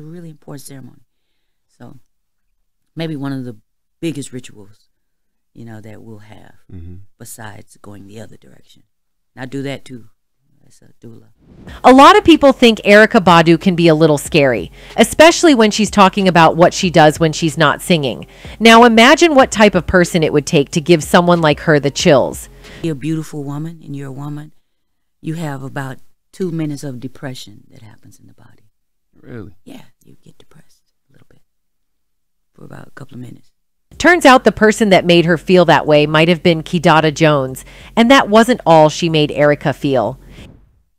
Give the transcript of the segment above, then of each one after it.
a really important ceremony. So maybe one of the biggest rituals, you know, that we'll have Mm-hmm. besides going the other direction. And I do that too. As a doula. A lot of people think Erykah Badu can be a little scary, especially when she's talking about what she does when she's not singing. Now imagine what type of person it would take to give someone like her the chills. You're a beautiful woman and you're a woman. You have about two minutes of depression that happens in the body. Really? Yeah, you get depressed a little bit for about a couple of minutes. Turns out the person that made her feel that way might have been Kidada Jones, and that wasn't all she made Erykah feel.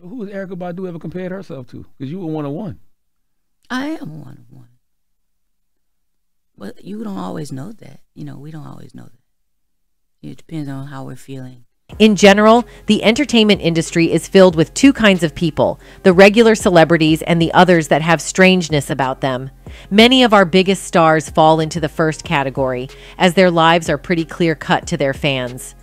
Who has Erykah Badu ever compared herself to? Because you were one on one. I am one of one. But you don't always know that. You know, we don't always know that. It depends on how we're feeling. In general, the entertainment industry is filled with two kinds of people the regular celebrities and the others that have strangeness about them. Many of our biggest stars fall into the first category, as their lives are pretty clear cut to their fans.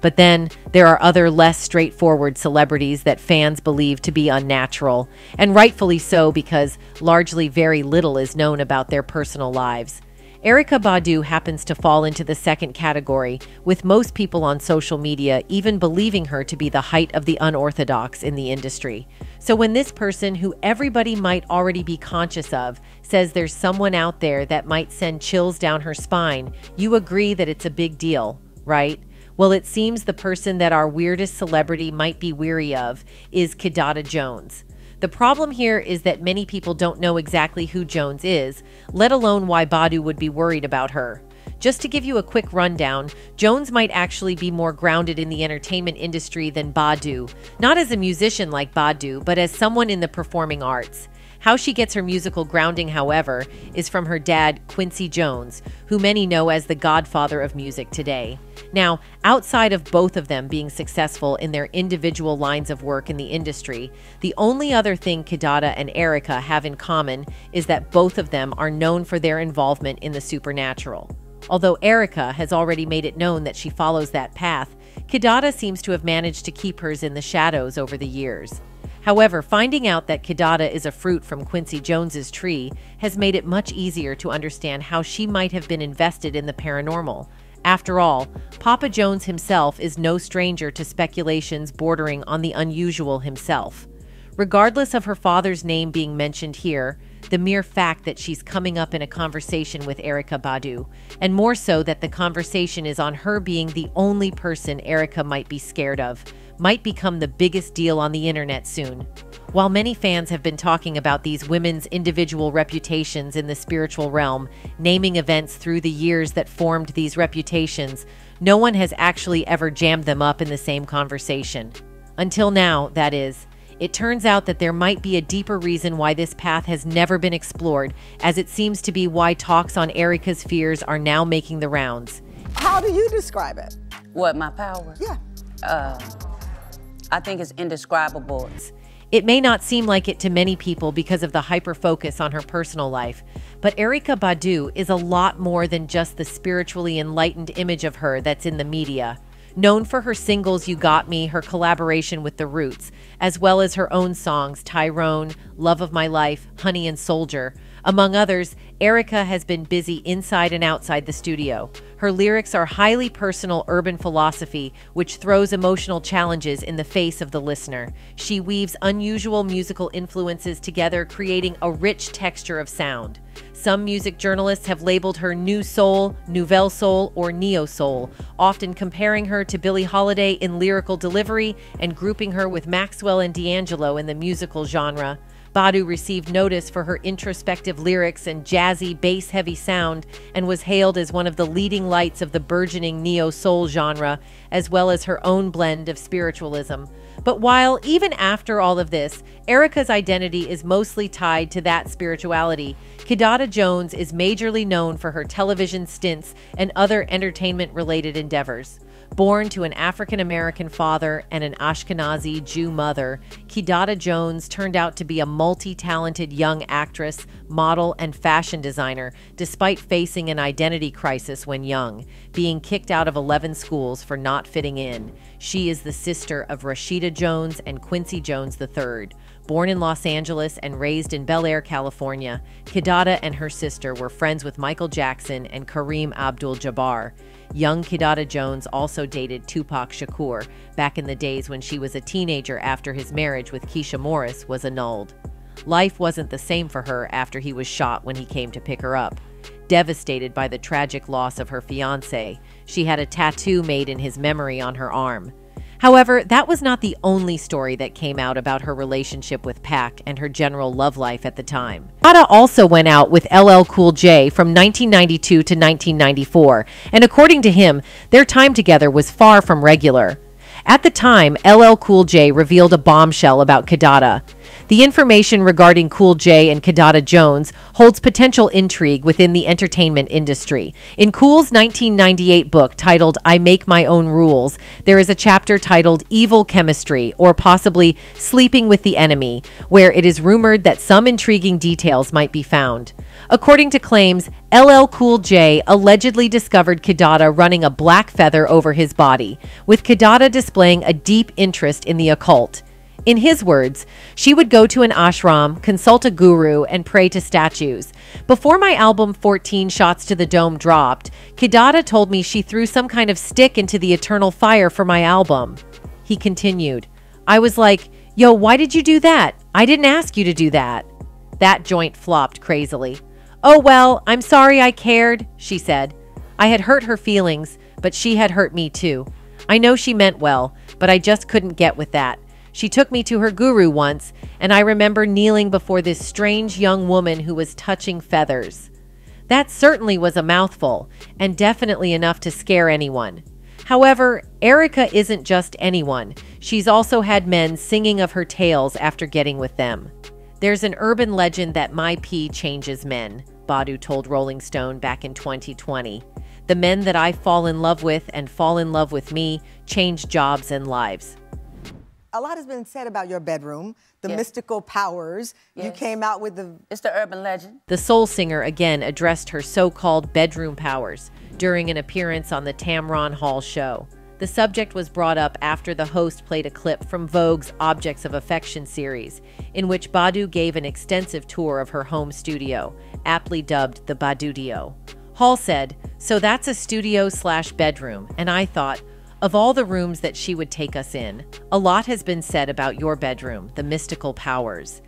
But then there are other less straightforward celebrities that fans believe to be unnatural, and rightfully so because largely very little is known about their personal lives. Erykah Badu happens to fall into the second category, with most people on social media even believing her to be the height of the unorthodox in the industry. So when this person, who everybody might already be conscious of, says there's someone out there that might send chills down her spine, you agree that it's a big deal, right? Well, it seems the person that our weirdest celebrity might be weary of is Kidada Jones. The problem here is that many people don't know exactly who Jones is, let alone why Badu would be worried about her. Just to give you a quick rundown, Jones might actually be more grounded in the entertainment industry than Badu, not as a musician like Badu, but as someone in the performing arts. How she gets her musical grounding, however, is from her dad, Quincy Jones, who many know as the godfather of music today. Now, outside of both of them being successful in their individual lines of work in the industry, the only other thing Kidada and Erykah have in common is that both of them are known for their involvement in the supernatural. Although Erykah has already made it known that she follows that path, Kidada seems to have managed to keep hers in the shadows over the years. However, finding out that Kidada is a fruit from Quincy Jones's tree has made it much easier to understand how she might have been invested in the paranormal. After all, Papa Jones himself is no stranger to speculations bordering on the unusual himself. Regardless of her father's name being mentioned here, the mere fact that she's coming up in a conversation with Erykah Badu, and more so that the conversation is on her being the only person Erykah might be scared of, might become the biggest deal on the internet soon. While many fans have been talking about these women's individual reputations in the spiritual realm, naming events through the years that formed these reputations, no one has actually ever jammed them up in the same conversation. Until now, that is. It turns out that there might be a deeper reason why this path has never been explored, as it seems to be why talks on Erykah's fears are now making the rounds. How do you describe it? What, my power? Yeah. Uh, I think it's indescribable. It may not seem like it to many people because of the hyper focus on her personal life, but Erykah Badu is a lot more than just the spiritually enlightened image of her that's in the media. Known for her singles You Got Me, her collaboration with The Roots, as well as her own songs Tyrone, Love of My Life, Honey and Soldier. Among others, Erykah has been busy inside and outside the studio. Her lyrics are highly personal urban philosophy, which throws emotional challenges in the face of the listener. She weaves unusual musical influences together, creating a rich texture of sound. Some music journalists have labeled her new soul, nouvelle soul, or neo soul, often comparing her to Billie Holiday in lyrical delivery and grouping her with Maxwell and D'Angelo in the musical genre. Badu received notice for her introspective lyrics and jazzy, bass heavy sound and was hailed as one of the leading lights of the burgeoning neo soul genre, as well as her own blend of spiritualism. But while, even after all of this, Erykah's identity is mostly tied to that spirituality, Kidada Jones is majorly known for her television stints and other entertainment related endeavors. Born to an African American father and an Ashkenazi Jew mother, Kidada Jones turned out to be a multi talented young actress, model, and fashion designer, despite facing an identity crisis when young, being kicked out of 11 schools for not fitting in. She is the sister of Rashida Jones and Quincy Jones III. Born in Los Angeles and raised in Bel Air, California, Kidada and her sister were friends with Michael Jackson and Kareem Abdul Jabbar. Young Kidada Jones also dated Tupac Shakur back in the days when she was a teenager after his marriage with Keisha Morris was annulled. Life wasn't the same for her after he was shot when he came to pick her up. Devastated by the tragic loss of her fiance, she had a tattoo made in his memory on her arm. However, that was not the only story that came out about her relationship with Pac and her general love life at the time. Ada also went out with LL Cool J from 1992 to 1994, and according to him, their time together was far from regular. At the time, LL Cool J revealed a bombshell about Kidada. The information regarding Cool J and Kidada Jones holds potential intrigue within the entertainment industry. In Cool's 1998 book titled I Make My Own Rules, there is a chapter titled Evil Chemistry, or possibly Sleeping with the Enemy, where it is rumored that some intriguing details might be found. According to claims, LL Cool J allegedly discovered Kidada running a black feather over his body, with Kidada displaying a deep interest in the occult. In his words, she would go to an ashram, consult a guru, and pray to statues. Before my album 14 Shots to the Dome dropped, Kidada told me she threw some kind of stick into the eternal fire for my album. He continued, I was like, yo, why did you do that? I didn't ask you to do that. That joint flopped crazily. Oh, well, I'm sorry I cared, she said. I had hurt her feelings, but she had hurt me too. I know she meant well, but I just couldn't get with that. She took me to her guru once, and I remember kneeling before this strange young woman who was touching feathers. That certainly was a mouthful, and definitely enough to scare anyone. However, Erica isn't just anyone. She's also had men singing of her tales after getting with them. There's an urban legend that my pee changes men, Badu told Rolling Stone back in 2020. The men that I fall in love with and fall in love with me change jobs and lives. A lot has been said about your bedroom, the Yes. mystical powers. You came out with the It's the urban legend. The soul singer again addressed her so called bedroom powers during an appearance on the Tamron Hall show. The subject was brought up after the host played a clip from Vogue's Objects of Affection series, in which Badu gave an extensive tour of her home studio, aptly dubbed the Badudio. Hall said, So that's a studio slash bedroom, and I thought, of all the rooms that she would take us in, a lot has been said about your bedroom, the mystical powers.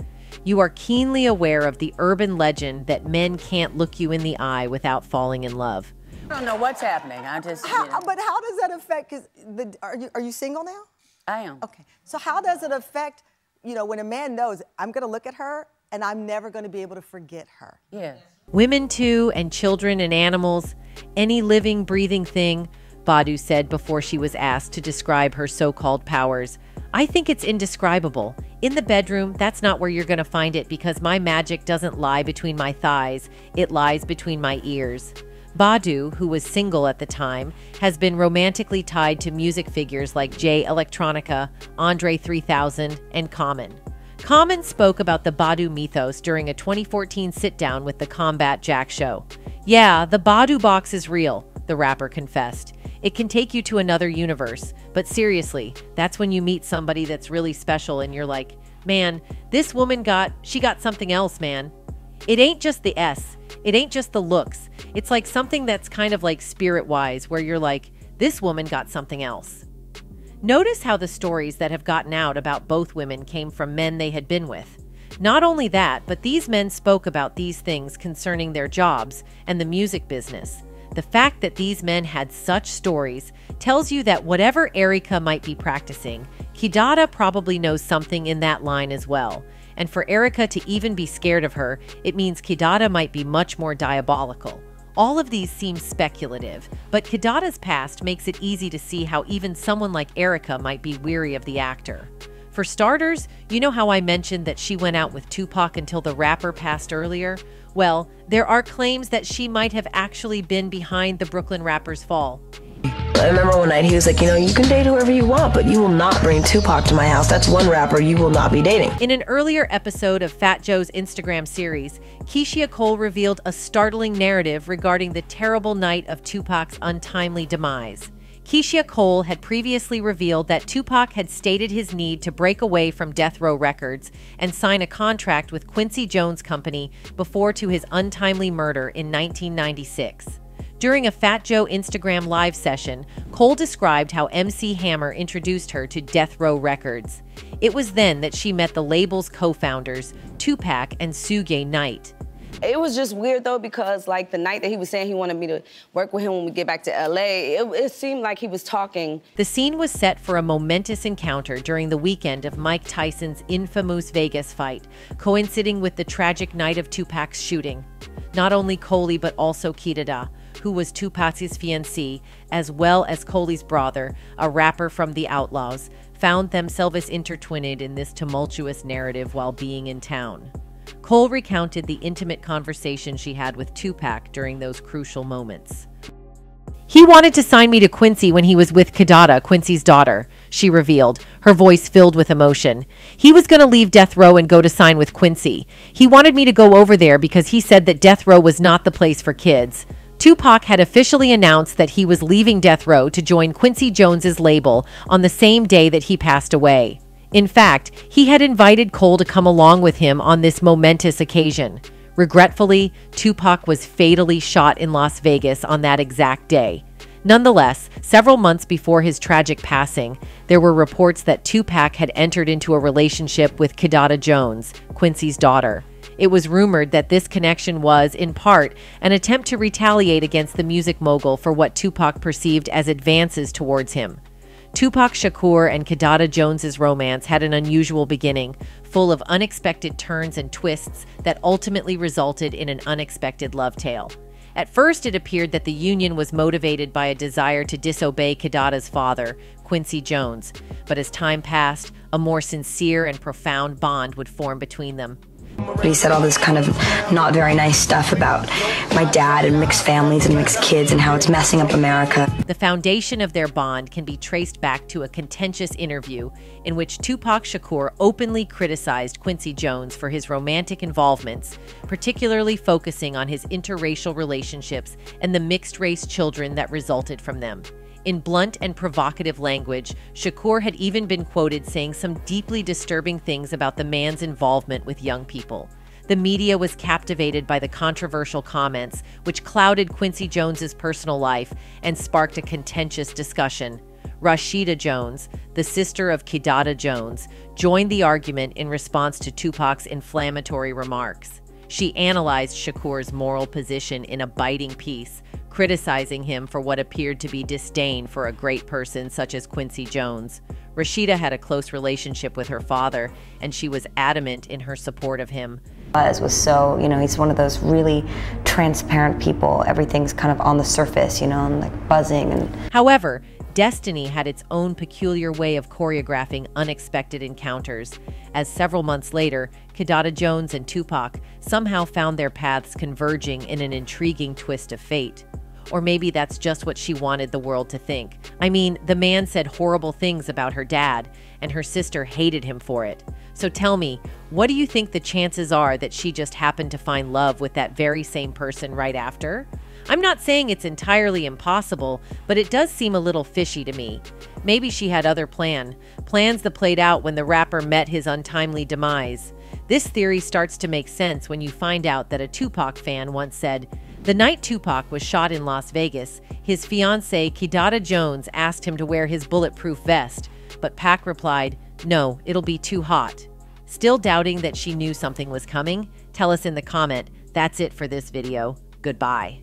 You are keenly aware of the urban legend that men can't look you in the eye without falling in love. I don't know what's happening. I just, you know, but how does that affect? Cause the are you are you single now? I am. Okay, so how does it affect? You know, when a man knows I'm going to look at her and I'm never going to be able to forget her. Yeah. Women, too, and children and animals, any living, breathing thing, Badu said before she was asked to describe her so called powers. I think it's indescribable. In the bedroom, that's not where you're going to find it because my magic doesn't lie between my thighs, it lies between my ears. Badu, who was single at the time, has been romantically tied to music figures like Jay Electronica, Andre 3000, and Common. Common spoke about the Badu mythos during a 2014 sit down with the Combat Jack show. Yeah, the Badu box is real, the rapper confessed. It can take you to another universe, but seriously, that's when you meet somebody that's really special and you're like, man, this woman got, she got something else, man. It ain't just the S, it ain't just the looks. It's like something that's kind of like spirit wise, where you're like, this woman got something else. Notice how the stories that have gotten out about both women came from men they had been with. Not only that, but these men spoke about these things concerning their jobs and the music business. The fact that these men had such stories tells you that whatever Erykah might be practicing, Kidada probably knows something in that line as well. And for Erykah to even be scared of her, it means Kidada might be much more diabolical. All of these seem speculative, but Kidada's past makes it easy to see how even someone like Erykah might be weary of the actor. For starters, you know how I mentioned that she went out with Tupac until the rapper passed earlier? Well, there are claims that she might have actually been behind the Brooklyn rapper's fall. I remember one night he was like, you know, you can date whoever you want, but you will not bring Tupac to my house. That's one rapper you will not be dating. In an earlier episode of Fat Joe's Instagram series, Keyshia Cole revealed a startling narrative regarding the terrible night of Tupac's untimely demise. Keyshia Cole had previously revealed that Tupac had stated his need to break away from Death Row Records and sign a contract with Quincy Jones Company before to his untimely murder in 1996. During a Fat Joe Instagram live session, Cole described how MC Hammer introduced her to Death Row Records. It was then that she met the label's co founders, Tupac and Suge Knight. It was just weird though because like the night that he was saying he wanted me to work with him when we get back to LA, it, it seemed like he was talking. The scene was set for a momentous encounter during the weekend of Mike Tyson's infamous Vegas fight, coinciding with the tragic night of Tupac's shooting. Not only Coley but also Kidada, who was Tupac's fiancée, as well as Coley's brother, a rapper from the Outlaws, found themselves intertwined in this tumultuous narrative while being in town. Cole recounted the intimate conversation she had with Tupac during those crucial moments. He wanted to sign me to Quincy when he was with Kidada, Quincy's daughter, she revealed, her voice filled with emotion. He was going to leave Death Row and go to sign with Quincy. He wanted me to go over there because he said that Death Row was not the place for kids. Tupac had officially announced that he was leaving Death Row to join Quincy Jones's label on the same day that he passed away. In fact, he had invited Cole to come along with him on this momentous occasion. Regretfully, Tupac was fatally shot in Las Vegas on that exact day. Nonetheless, several months before his tragic passing, there were reports that Tupac had entered into a relationship with Kidada Jones, Quincy's daughter. It was rumored that this connection was, in part, an attempt to retaliate against the music mogul for what Tupac perceived as advances towards him. Tupac Shakur and Kidada Jones's romance had an unusual beginning, full of unexpected turns and twists that ultimately resulted in an unexpected love tale. At first, it appeared that the union was motivated by a desire to disobey Kidada's father, Quincy Jones, but as time passed, a more sincere and profound bond would form between them. He said all this kind of not very nice stuff about my dad and mixed families and mixed kids and how it's messing up America. The foundation of their bond can be traced back to a contentious interview in which Tupac Shakur openly criticized Quincy Jones for his romantic involvements, particularly focusing on his interracial relationships and the mixed race children that resulted from them. In blunt and provocative language, Shakur had even been quoted saying some deeply disturbing things about the man's involvement with young people. The media was captivated by the controversial comments, which clouded Quincy Jones's personal life and sparked a contentious discussion. Rashida Jones, the sister of Kidada Jones, joined the argument in response to Tupac's inflammatory remarks. She analyzed Shakur's moral position in a biting piece, criticizing him for what appeared to be disdain for a great person such as Quincy Jones. Rashida had a close relationship with her father, and she was adamant in her support of him. Buzz was so, you know, he's one of those really transparent people. Everything's kind of on the surface, you know, and like buzzing. And However, Destiny had its own peculiar way of choreographing unexpected encounters, as several months later, Kidada Jones and Tupac somehow found their paths converging in an intriguing twist of fate. Or maybe that's just what she wanted the world to think. I mean, the man said horrible things about her dad, and her sister hated him for it. So tell me, what do you think the chances are that she just happened to find love with that very same person right after? I'm not saying it's entirely impossible, but it does seem a little fishy to me. Maybe she had other plan, plans that played out when the rapper met his untimely demise. This theory starts to make sense when you find out that a Tupac fan once said, the night Tupac was shot in Las Vegas, his fiancee Kidada Jones asked him to wear his bulletproof vest, but Pac replied, No, it'll be too hot. Still doubting that she knew something was coming? Tell us in the comment. That's it for this video. Goodbye.